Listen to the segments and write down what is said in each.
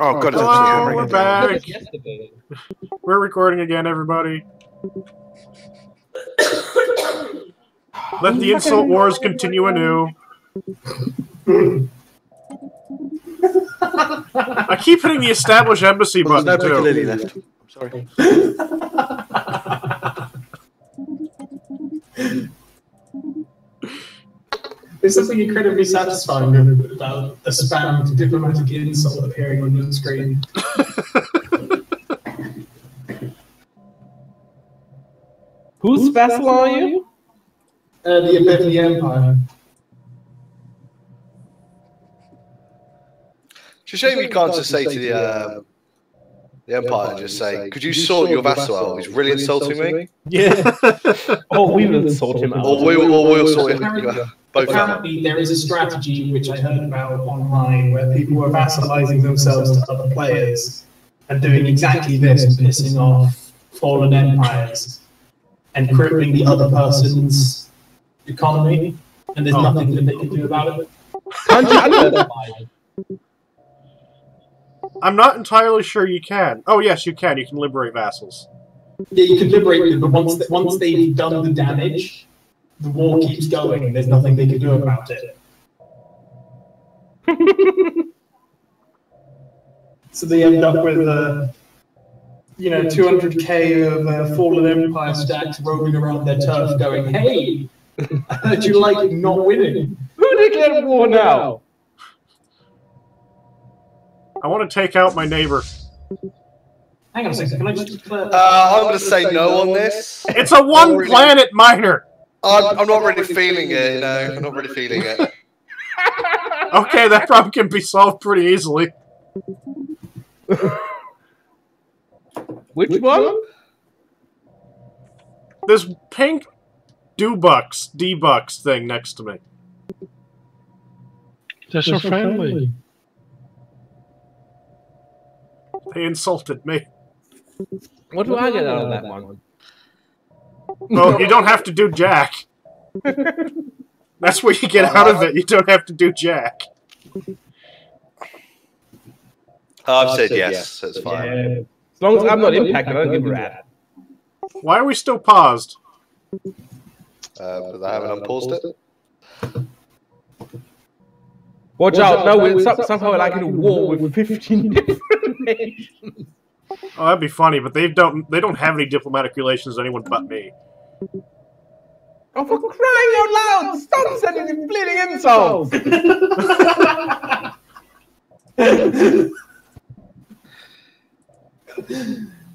Oh, oh God, Hello, we're back. We're recording again, everybody. Let the insult wars continue anew. I keep hitting the establish embassy Well, there's button no too. Piccadilly left. I'm sorry. There's something incredibly satisfying about a spammed diplomatic insult appearing on your screen. Whose vessel are you? Uh, the Beverly Empire. It's a shame you can't just say to the, uh, the Empire, just say, could you sort your vassal out? He's really insulting me. Yeah. oh, we will sort him out. Or we'll, or we'll sort him both out. Apparently, there is a strategy which I heard about online where people were vassalizing themselves to other players and doing exactly this, pissing off fallen empires and crippling the other person's economy, and there's nothing that they can do about it. Can't you? I'm not entirely sure you can. Oh, yes, you can. You can liberate vassals. Yeah, you can liberate them, but once once they've done the damage, the war keeps going, and there's nothing they can do about it. so they end up with, uh, you know, 200k of uh, fallen empire stacks roaming around their turf, going, "Hey, I heard you like not winning." Who declared war now? I want to take out my neighbor. Hang on a second, can I just declare? Uh, I'm going to say no on this. It's a one really? planet miner. I'm, I'm not really feeling it, you know. I'm not really feeling it. Okay, that problem can be solved pretty easily. Which, one? This pink do-bucks, D-bucks thing next to me. They're so friendly. They insulted me. What do I get out of that one? Oh, you don't have to do jack. That's what you get out of it. You don't have to do jack. I've said yes, that's fine. Yeah. As long as I'm not impacted, I don't give a rat. Why are we still paused? Uh, I haven't unpaused it. Watch out! No, we're some, somehow like in a war with 15 different nations. Oh, that'd be funny, but they don't. They don't have any diplomatic relations with anyone but me. Oh, for crying out loud! Stop sending me bleeding insults!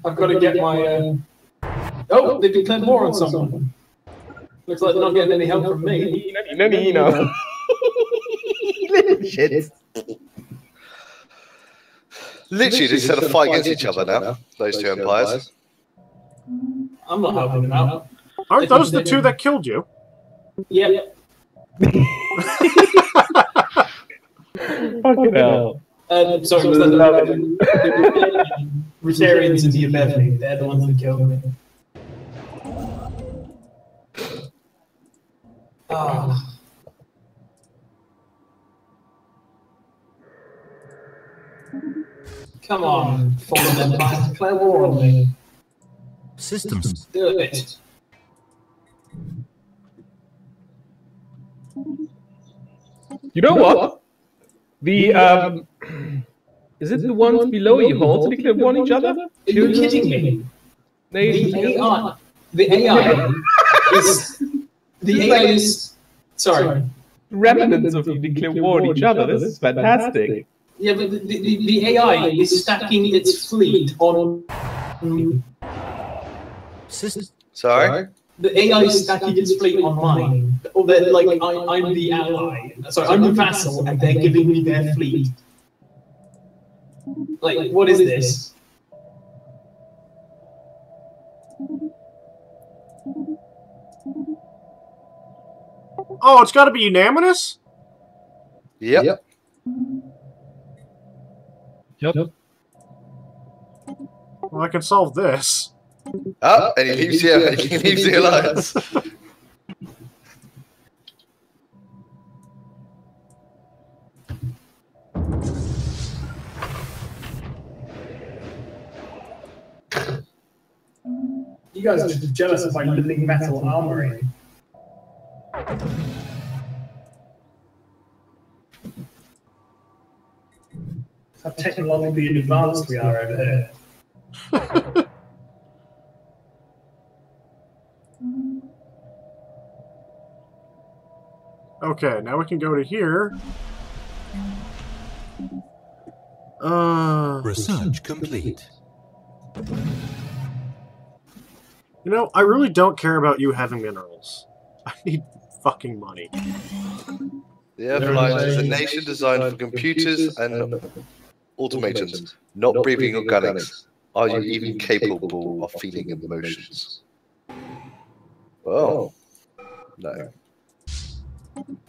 I've got to get my. Uh... Oh, they've declared war on someone. Looks like they're not getting any help from me. you know me, you know. Little shit. Literally, they set a fight against each other now, those two empires. I'm not helping them out. Aren't those the two that killed you? Yep. Fucking hell. Uh, sorry, was that the Rotarians and the Beverly? They're the ones that killed me. Ah. Come on, fallen empire, declare war on me. Systems. Do it. You know what? The um, is it the ones below you also declare war on each other? Are you kidding me? They The AI, the AI is the AI is sorry. remnants of you declare war on each other. This is fantastic. Yeah, but the, the, the AI is stacking its fleet on. Systems. Sorry? The AI is stacking its fleet on mine. Or they're like, I, I'm the ally. Sorry, I'm the vassal, and they're giving me their fleet. Like, what is this? Oh, it's got to be unanimous. Yep. Yep. Yep. Well, I can solve this. Oh, oh, and he leaves you. He leaves you alone. You guys are just jealous of my living metal armory. How technologically advanced we are over here. Okay, now we can go to here. Uh, Research complete. you know, I really don't care about you having minerals. I need fucking money. The Earth Alliance is a nation designed for computers and automations, not breathing organics. Are you even capable of feeling emotions? Well, no.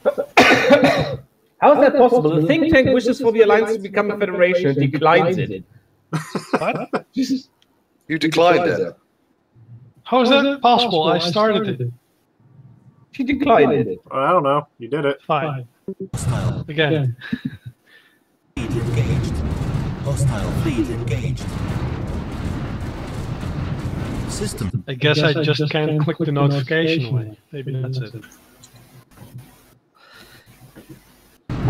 How is that possible? The think tank wishes for the alliance to become a federation and declines it. What? You declined it. How is that possible? I started it. She declined it. I don't know. You did it. Fine. Hostile Again. fleet engaged. Hostile fleet engaged. System I guess I just can't click the notification. Maybe that's it.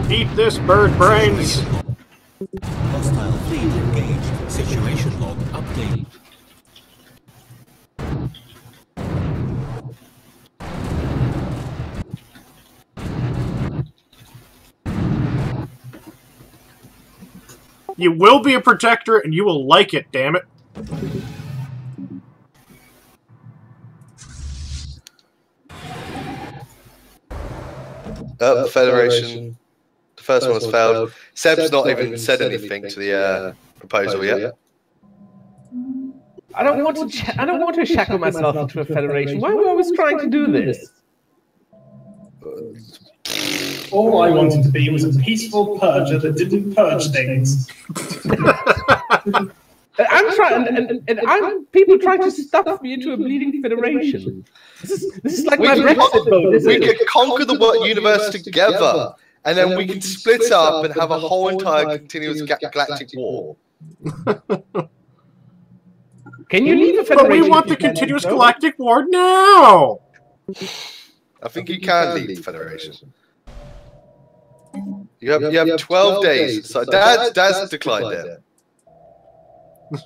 Eat this, bird brains! Hostile fleet engaged. Situation log update. You will be a protector and you will like it, damn it. Uh, the Federation. The first one has failed. Seb's not even said anything to the uh, proposal yet. I don't want to. Ch- I don't want to shackle myself into a federation. Why were we always trying to do this? All I wanted to be was a peaceful purger that didn't purge things. And I'm trying, and, and, and I'm people trying to stuff me into a bleeding federation. This is this is like We my can, Brexit vote, we isn't can conquer the world universe together, and then we can split up and have a whole entire continuous ga- galactic war. Can you leave a But federation? we want the if you can, continuous though? galactic war now! I think you can leave the Federation. You have you have twelve days. So Dad's Dad's declined it.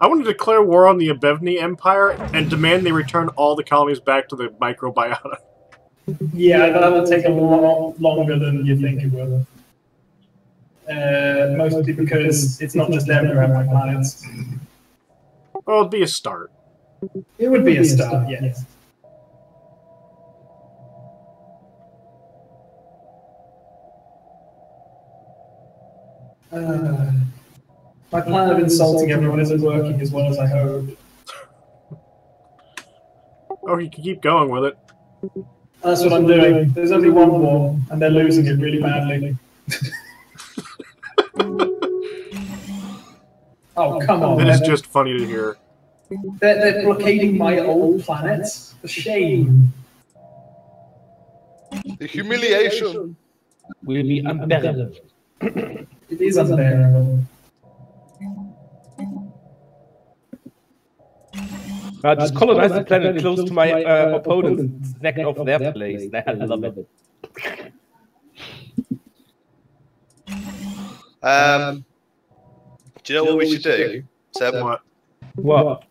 I want to declare war on the Abevni Empire and demand they return all the colonies back to the microbiota. Yeah, that will take a lot longer than you think it will. Uh, mostly because it's not just them who have my planets. Well, it'd be a start. It would be a start, yes. Uh, my plan of insulting everyone isn't working as well as I hoped. Oh, you can keep going with it. That's what I'm doing. There's only one war, and they're losing it really badly. oh, come on. It is just funny to hear. they're, they're blockading my old planets. A shame. The humiliation. will be unbearable. It is unbearable. Uh, I uh, just colonize the planet close to my uh, uh, opponent's neck of their place. I love it. Um, um, do you know what we should do? Seb, What? What?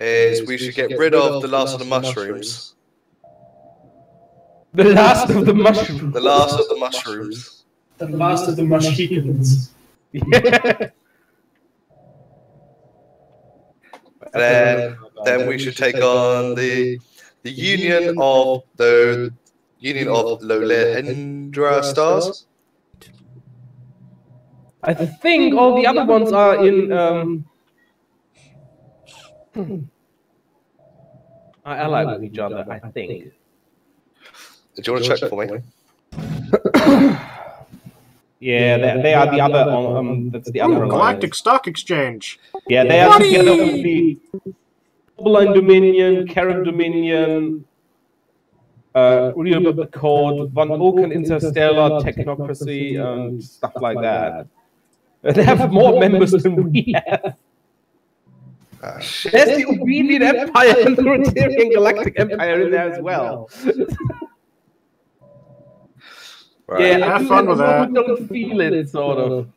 is we should get rid of the last of the mushrooms. The last of the mushrooms. The last of the mushrooms. The last of the Mushkikans. And then, um, then we should take on the the union of the union of Lolendra stars. I think all the other ones are in. Um, are allied with each other, I think. Do you want to check for me? Yeah, they, they are the other. Um, um, that's the other. Ooh, alliance. Galactic Stock Exchange. Yeah, they are together with the Oberline Dominion, Karen Dominion, uh, Real Accord, Van Oken Interstellar Technocracy, and stuff like that. They have more members than we have. Shit. There's the Obedian Empire and the Rotarian Galactic Empire in there as well. Right. Yeah, I Have do fun have with that. Don't feel it, sort of.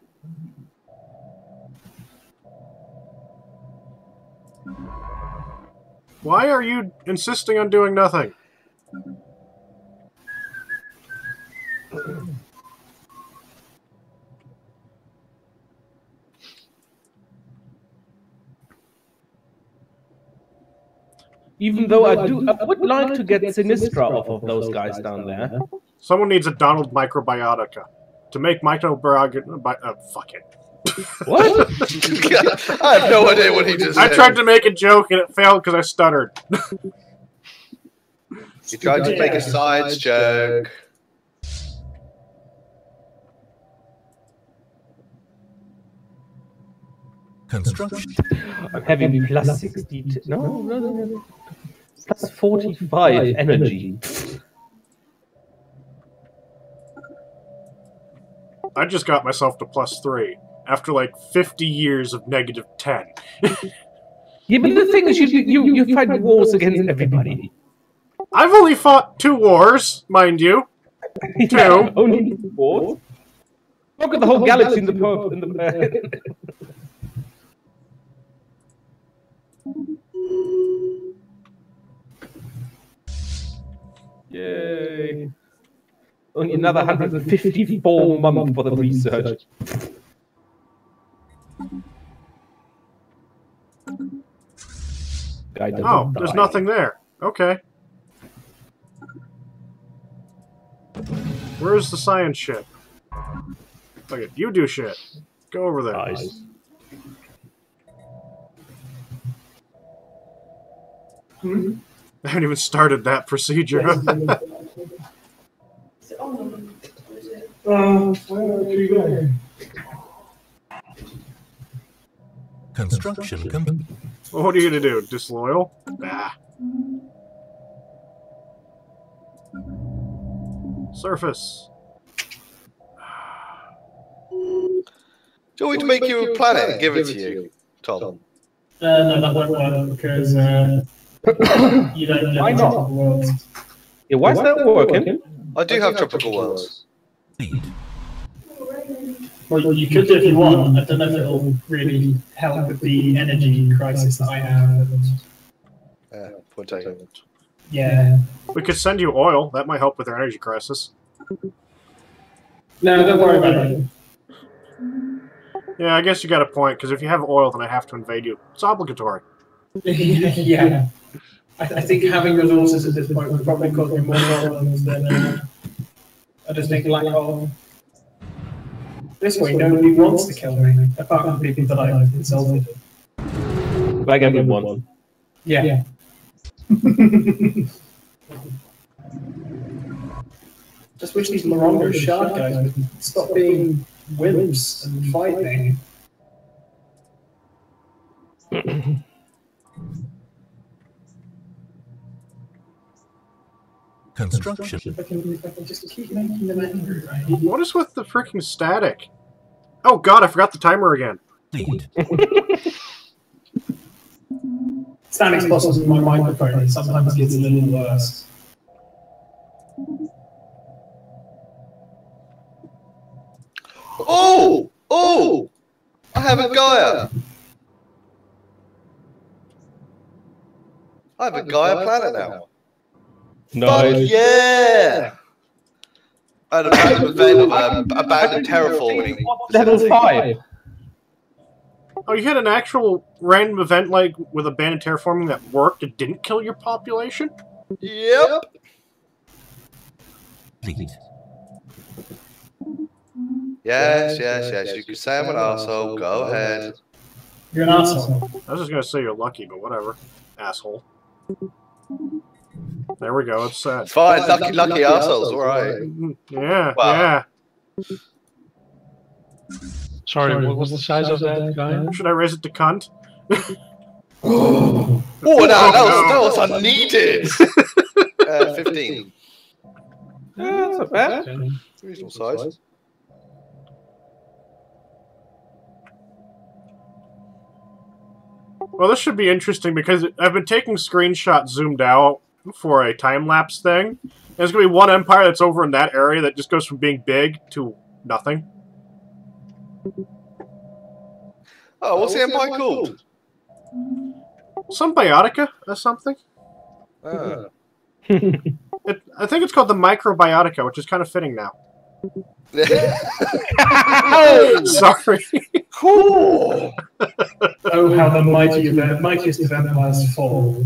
Why are you insisting on doing nothing? Even though I do, I would like to get Sinistra off of those guys down there. Someone needs a Donald Microbiotica. To make microbiotica... Bi- uh, fuck it. What? I have no idea what he just I said. tried to make a joke and it failed because I stuttered. He tried to make a science joke. Construction. I'm having plus 60. No, no, no, no, no. Plus 45 energy. I just got myself to plus three after like 50 years of negative 10. Yeah, but the thing is, you, you, you fight wars against everybody. I've only fought two wars, mind you. Yeah, only two wars. Look at the whole galaxy in the purple. In the, Yay. Only another 154 months for the research. Guy doesn't Oh, there's die. nothing there. Okay. Where's the science ship? Look at you do shit. Go over there. Nice. I haven't even started that procedure. Uh, where are you going? Construction complete. What are you gonna do? Disloyal? Bah. Surface. Do you want me to make you a planet and give it to you, Tom? Uh, no, that won't work because uh, you don't live Why in not? tropical worlds. Yeah, why is that working? I do have tropical worlds. Lead. Well, you could do if you want. I don't know if it'll really help with the energy crisis that I have. Yeah, point taken. Yeah. We could send you oil. That might help with our energy crisis. No, don't worry about it. Yeah, I guess you got a point, because if you have oil, then I have to invade you. It's obligatory. yeah. I, I think having resources at this point would probably cause me more problems than uh, I just think black hole. This way, nobody wants to kill me, apart from people that I've insulted. Like everyone. Yeah. Just wish these Morongo shard guys would stop being wimps and fight me. Construction. If I can, if I can just keep making them angry, right? What is with the freaking static? Oh god, I forgot the timer again. Lead. Static spots in my microphone it sometimes gets a little worse. Oh! Oh! I have a Gaia! I have a Gaia planet now. Fuck Nice. yeah! An abandoned event of um, abandoned terraforming. Level 5. Oh, you had an actual random event like with abandoned terraforming that worked and didn't kill your population? Yep. Lead. Yes, yes, yes. You can say I'm an asshole. Go ahead. You're an asshole. I was just gonna say you're lucky, but whatever. Asshole. There we go, it's set. Fine, lucky, lucky assholes. All right. Yeah, Wow. yeah. Sorry, what was the size of that guy? Should I raise it to cunt? Oh no, that was that was unneeded. Uh, Fifteen. Yeah, that's not bad. Okay. Reasonable size. Well, this should be interesting because I've been taking screenshots zoomed out for a time lapse thing. And There's gonna be one empire that's over in that area that just goes from being big to nothing. Oh, what's the empire called? Some biotica or something. Ah. It, I think it's called the microbiotica, which is kind of fitting now. Sorry. cool. Oh, how the mighty of, mightiest of empires fall.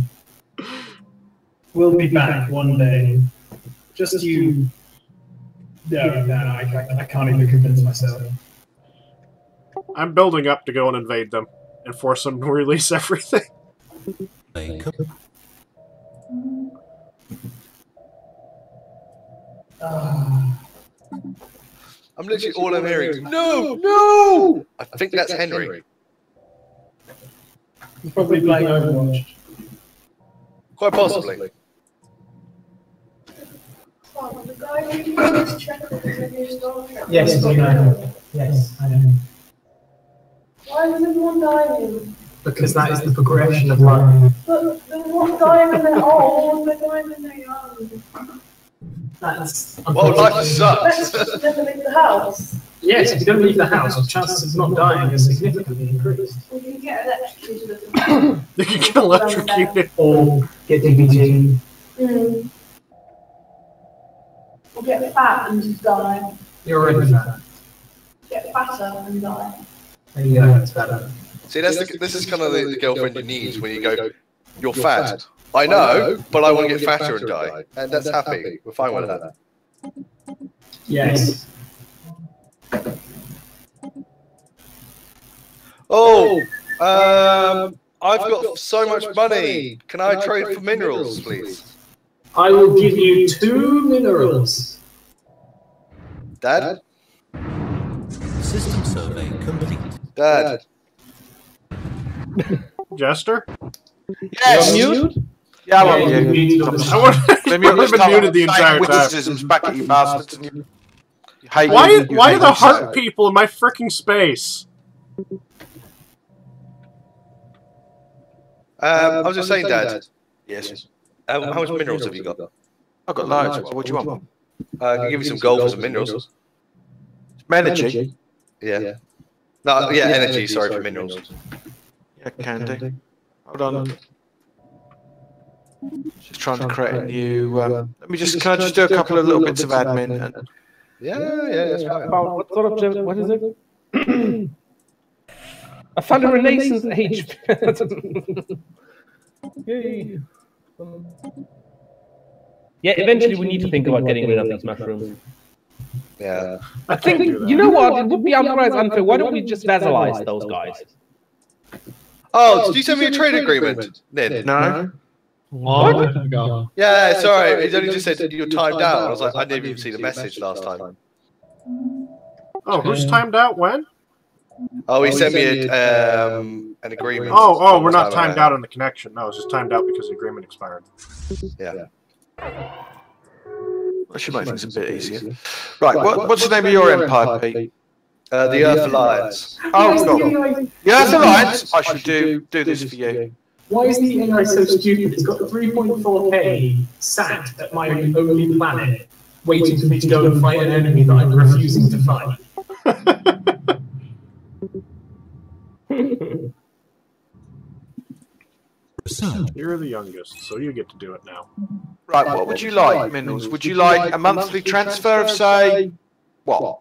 We'll be back one day. Just you. No, no, I, I, I can't even convince myself. I'm building up to go and invade them and force them to release everything. Survey com- I'm literally all I'm hearing. No, no. I think that's Henry. he's probably playing Overwatch. Quite possibly. Yes, we know. Yes, I know. Why is everyone dying? Because that is the progression of life. But they're not dying when they're old, they're dying when they're young. That's Well, life sucks. never leave the house. Yes, if you don't leave the house, the chances of not dying are significantly increased. We can get electrocuted. You can get electrocuted. Or get DVT. Mm. Or get fat and just die. You're already fat. Get fatter and die. There you go, that's better. See, that's the, this is kind of the, the girlfriend you need when you go, you're fat. I know, but I want to get fatter and die. And that's happy. We're fine with that. Yes. Oh, um, I've got so much money. Can I trade for minerals, please? I will give you two minerals. Dad? System survey complete. Dad? Jester? Yes. Mute? Yeah, I'm on Yeah, mute. you Stop need it. I want- Let me I've been muted the entire time. back at you bastards. and you- you hate Why, you- you why are the yourself. heart people in my freaking space? Um, I was just saying, Dad. Yes. Um, how much minerals have you got? Uh, I've got loads. What do you want? I can give you some gold for some minerals. Energy. Yeah. No, yeah, energy. Sorry for minerals. Yeah, can do. Hold on. Just trying to create a new. Um, let me just. Can I just do a couple of little bits of admin? And, Yeah, yeah, that's fine. About what sort of gem- what is it? I found a Renaissance age. Yay. Yeah, eventually we need to think about getting rid of these mushrooms. Yeah. I think you know what? It would be otherwise unfair. Why don't we just vassalize those guys? Oh, did you send me a trade agreement, Ned? no. What? Ago. Yeah, sorry. It only just said you're timed out. I was like, I didn't even see the message last time. Oh, who's timed out when? Oh, he sent me a, um, an agreement. Oh, oh, we're not timed out on the connection. No, it's just timed out because the agreement expired. Yeah. That should make things a bit easier. Right. What, what's the name of your empire, Pete? Uh, the Earth Alliance. Oh, God. Yeah, that's alliance. I should do do this for you. Why is the AI so stupid? It's got 3.4k sat at my only planet, waiting for me to go and fight an enemy that I'm refusing to fight. Research. You're the youngest, so you get to do it now. Right. What would you like, Minerals? Would you like a monthly transfer of say what?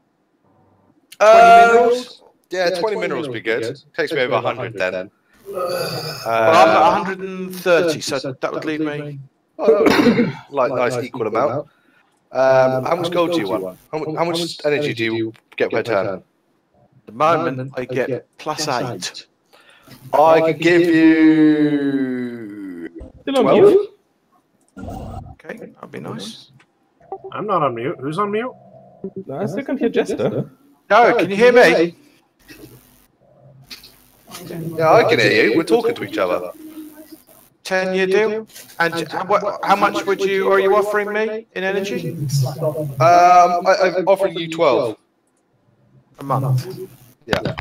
Uh, minerals? Yeah, 20 minerals would be good. Takes me over 100 then. Well, I'm at Uh, 130, so that would leave me. oh, like nice equal amount. Um, how much gold do you want? How, mu- how much energy do you get per turn? At the moment, I get plus eight. I could give you. Still on 12? mute? Okay, that'd be nice. I'm not on mute. Who's on mute? No, I still can hear Jester. No, can you hear me? Yeah, I can hear you. We're talking to each other. Ten year deal. And what, how much would you are you offering me in energy? Um, I, I'm offering you 12. A month. Yeah.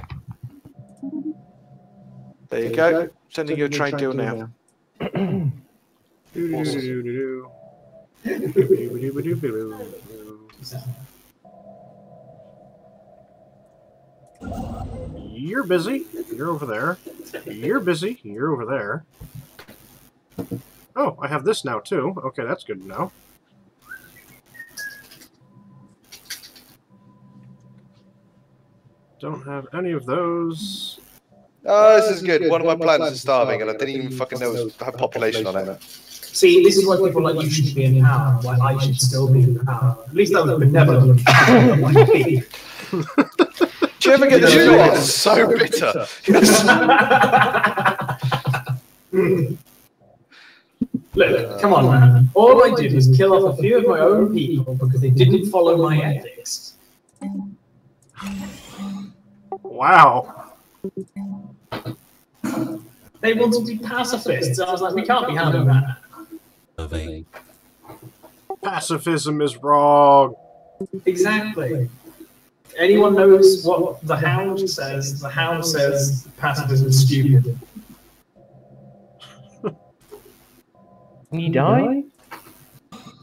There you go. Sending you a trade deal now. You're busy. You're over there. You're busy. You're over there. Oh, I have this now too. Okay, that's good to know. Don't have any of those. Oh, this is good. One of my plants is starving, and I didn't even fucking know it had population on it. See, this is why people like you should be in power, why I should still be in power. At least I was benevolent. like me. Do you ever get the You feeling? are so bitter. Look, come on, man. All I did was kill off a few of my own people because they didn't follow my ethics. Wow. They wanted to be pacifists. I was like, we can't be having that. Survey. Pacifism is wrong. Exactly. Anyone knows what the Hound says? The Hound says pacifism is stupid. He die?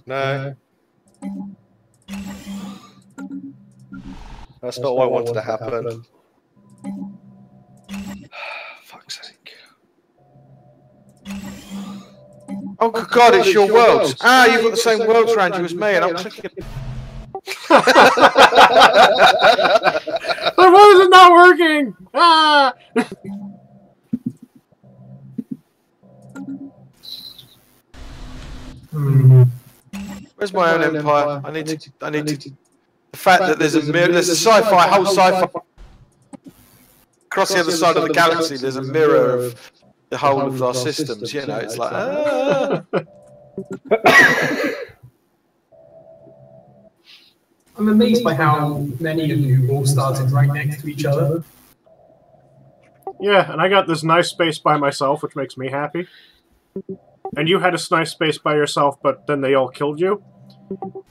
No. That's not what I wanted to happen. Fuck's God, it's your worlds. Ah, you've got the same worlds around you as me, and I'm clicking. Why is it not working? Ah! Hmm. Where's my own empire? I need to. I need to. The fact that there's a mirror, there's a sci-fi, whole sci-fi. Across the other side of the galaxy, there's a mirror of the whole of our systems. You know, it's like. Ah. I'm amazed by how many of you all started right next to each other. Yeah, and I got this nice space by myself, which makes me happy. And you had a nice space by yourself, but then they all killed you.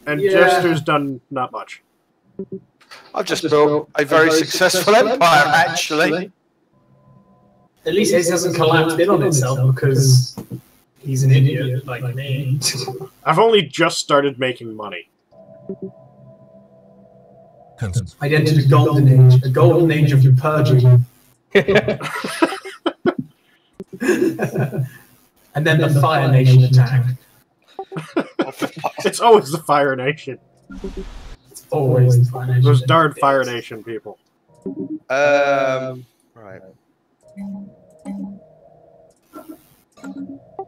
And Yeah. Jester's done not much. I've just built a very successful empire, actually. At least it hasn't collapsed in on itself because he's an idiot like me. I've only just started making money. I entered a golden age, a golden age of your purging. and then the Fire Nation attacked. It's always the Fire Nation. It's always the Fire Nation. Those darn Fire Nation people. Um, right.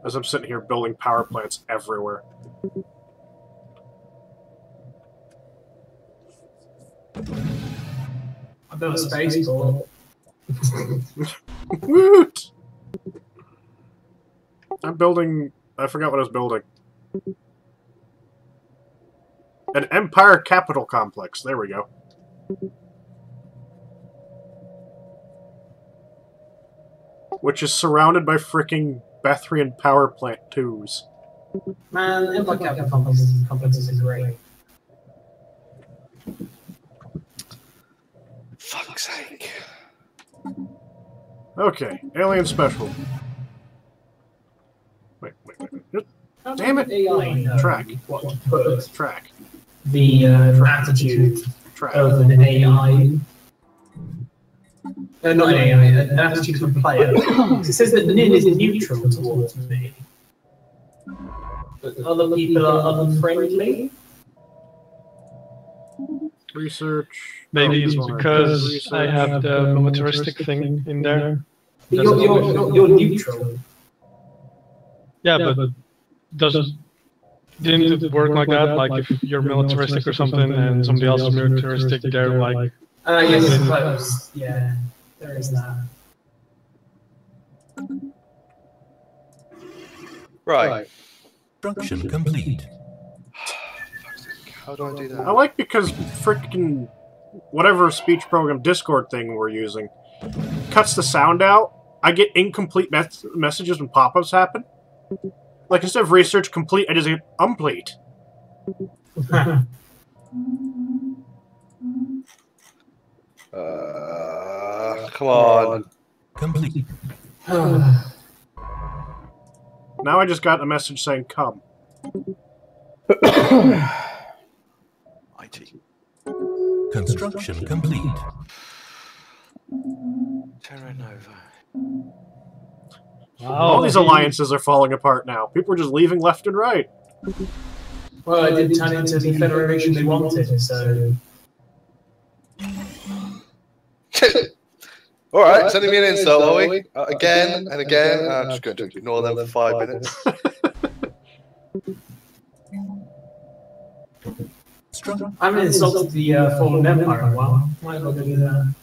As I'm sitting here building power plants everywhere. I built a spaceport. Woot! I'm building. I forgot what I was building. An Empire Capital Complex. There we go. Which is surrounded by freaking Betharian power plant twos. Man, Empire Capital Complexes, complexes are great. Fuck's sake. Okay, Alien Special. Wait, wait, wait. wait. Damn it. AI know Track. what Track. the uh, attitude Track. of an AI. Uh, not an AI, an attitude of a player. it says that the Nin is neutral towards me. But other people are unfriendly. Research. Maybe it's because Research. I have the militaristic thing in there. You're, you're, you're, you're neutral. Yeah, but doesn't didn't it work like that? Like if you're militaristic or something and somebody else is militaristic, they're like Uh, yes, I suppose. Yeah, there is that. Right. Construction complete. How do I do that? I like because freaking whatever speech program Discord thing we're using cuts the sound out. I get incomplete mes- messages when pop-ups happen. Like instead of research complete, I just get complete. Uh, come on. Complete. Now I just got a message saying come. IT. Construction complete. Terra Nova. All these alliances are falling apart now. People are just leaving left and right. Well, it did turn into the federation they wanted, so All right, sending me an insult, are we? Uh, again and again. I'm just going to ignore them for five minutes. Stru- I haven't insulted the uh, fallen empire in. Might as well do that.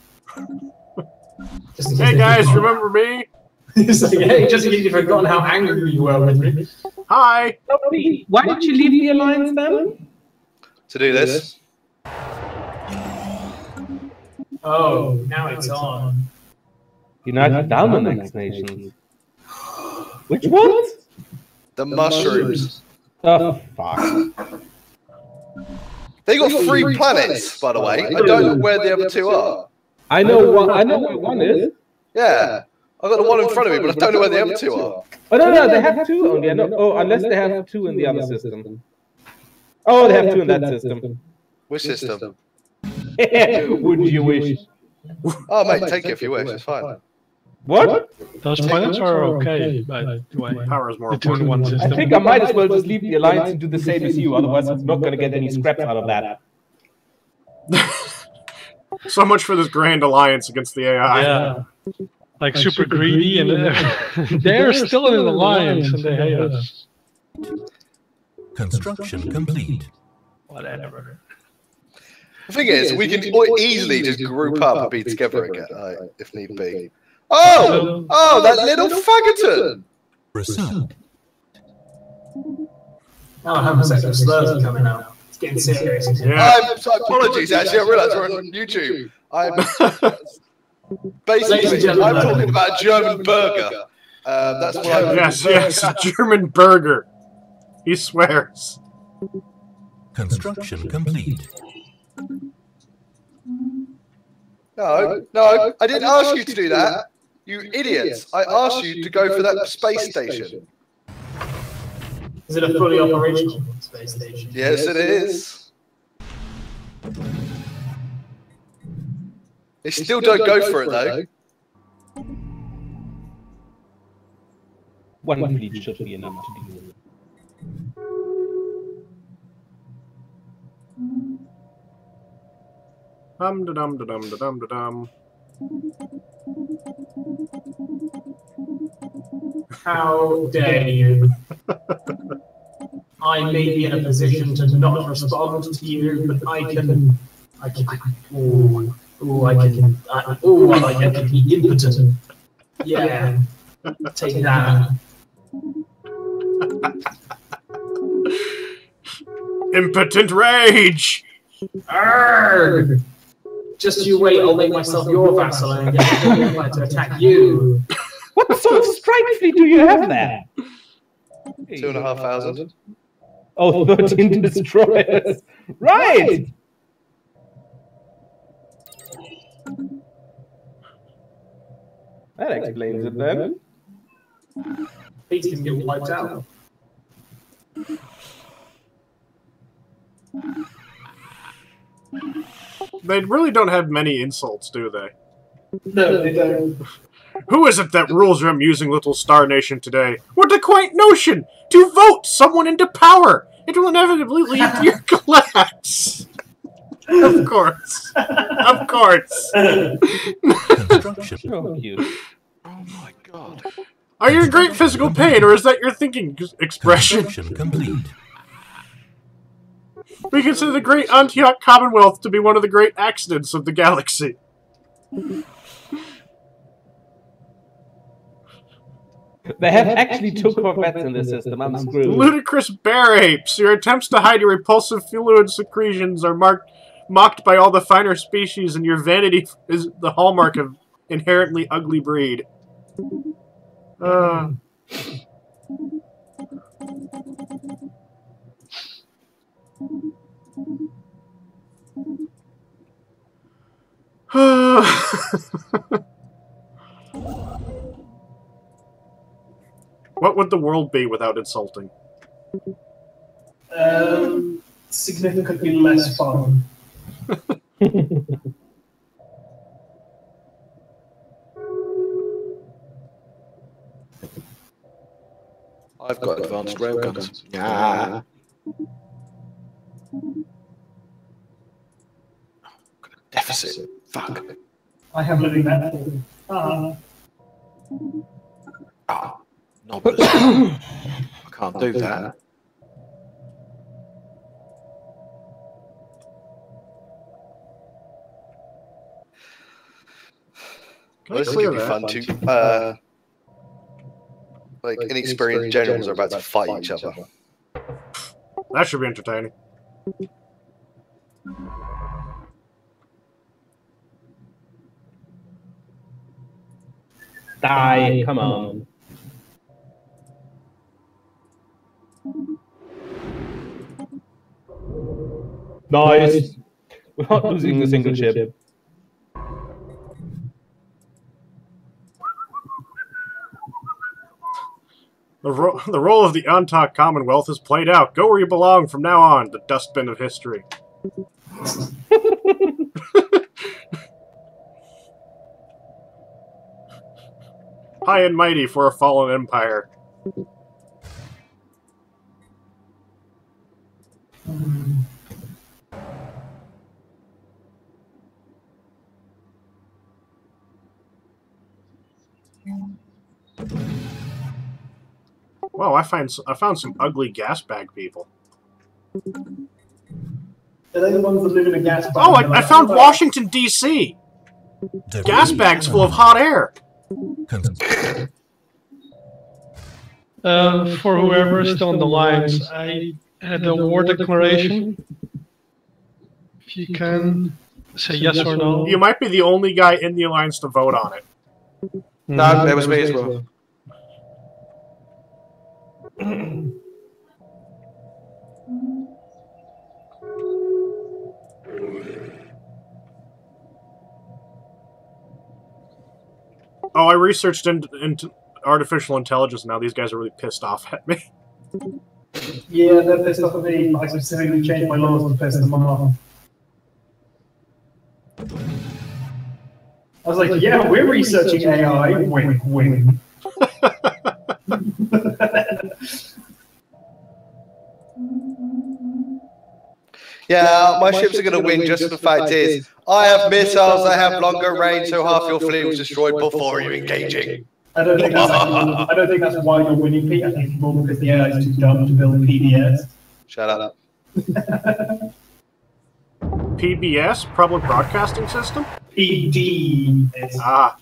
Just in case Hey guys, remember me? It's like, hey, just in case you've forgotten how angry you were with me. Hi. Nobody- Why did you leave the alliance then? To do this, Oh, now it's on. United Dominax Nations. Which one? the mushrooms. Oh, fuck. They got three planets, by the way. I don't know where the other two are. I know one. I know where one is. Yeah, I got the one in front of me, but I don't know where the other two are. Oh no, no, they have two only. I know. Oh, unless they oh, have two in the other system. Oh, they have two in that system. Which system? Would you wish? Oh, oh, mate, take it if you wish. It's fine. What? Those planets are okay, by the way. Power is more The two in important. one I think I might as well just leave the alliance and do the same as you. Otherwise, I'm not going to get any scraps out of that. So much for this grand alliance against the AI. Yeah. Like super greedy, and they're, they're still in an alliance, and they hate us. Construction complete. Whatever. The thing is, we can easily just group up and be together again, if need be. Oh, oh, that little faggoton! Research. Now homosexual slurs are coming out. It's getting serious. Yeah. I'm, so apologies, actually, I realised we're on YouTube. I'm basically. I'm talking about a German burger. Uh, that's what I'm. Yes, yes, German burger. He swears. Construction complete. No, no, I didn't ask you to do that. You idiots! I asked you to go for that space station. Is it a fully operational space station? Yes, it is. They still don't go for it though. One fleet should be enough to deal with. Dum da dum da dum da dum da dum. How dare you? I may be in a position to not respond to you, but I can. I can. Ooh, ooh, I can. I, ooh, I can be impotent. Yeah. Take that. Impotent rage! Arrgh! Just you wait, I'll make myself your vassal and get to attack you. What sort of strike fleet do you have there? Two and a half thousand. Oh, 13 destroyers. Right. That explains it then. Please didn't get wiped out. They really don't have many insults, do they? No, they don't. Who is it that rules your amusing little star nation today? What a quaint notion! To vote someone into power! It will inevitably lead to your collapse! of course. Of course. Construction. Oh. Oh my god. Are you in great physical pain, or is that your thinking expression? Construction complete. We consider the Great Antioch Commonwealth to be one of the great accidents of the galaxy. They have actually two corvettes in the system. I'm screwed. Ludicrous bear apes! Your attempts to hide your repulsive fluid secretions are marked, mocked by all the finer species, and your vanity is the hallmark of inherently ugly breed. Uh, what What would the world be without insulting? Um, significantly less fun. I've got advanced railguns. Yeah. Deficit. Fuck. I have living metal. Ah, Ah, knobbers. I can't do that. Can I This clear could be that? fun too. Uh, like inexperienced generals are about to fight each other. That should be entertaining. Die, come on. Nice. We're not losing a mm, single chip. The, ro- the role of the Antak Commonwealth is played out. Go where you belong from now on, the dustbin of history. High and mighty for a fallen empire. Wow, I find s- I found some ugly gas bag people. are they the ones that live in a gas bag? Oh, I, I found Washington D.C. The Gas bags full of hot air. Uh, for whoever is still on the lines, I had the war declaration. If you can say yes or no. You might be the only guy in the alliance to vote on it. No, that was me as well. Oh, I researched into, into artificial intelligence. Now these guys are really pissed off at me. Yeah, they're pissed off at me. I specifically changed my laws to piss them off. I was like, yeah, we're researching AI. Wink, wink. Yeah, my ships are going to win just the fact is, I have missiles, I have longer range, so half your fleet was destroyed before you engaging. I don't think that's actually, I don't think that's why you're winning, Pete. I think it's more because the AI is too dumb to build PDS. Shut up. PBS, Public Broadcasting System? PD Ah.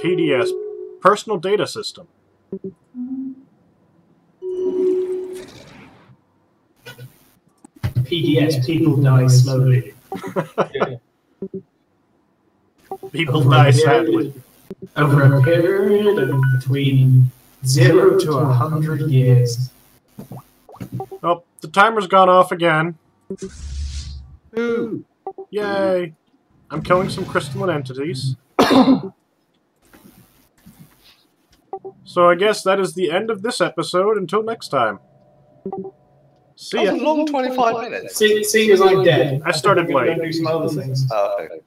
PDS, Personal Data System. PDS. People die slowly. People die sadly. Over a period of between zero to a hundred years. Oh, the timer's gone off again. Ooh. Yay! I'm killing some crystalline entities. so I guess that is the end of this episode. Until next time. See That was a ya. long 25 minutes. See, seeing as I'm dead, I started think I'm late. Do some other things. Oh, okay.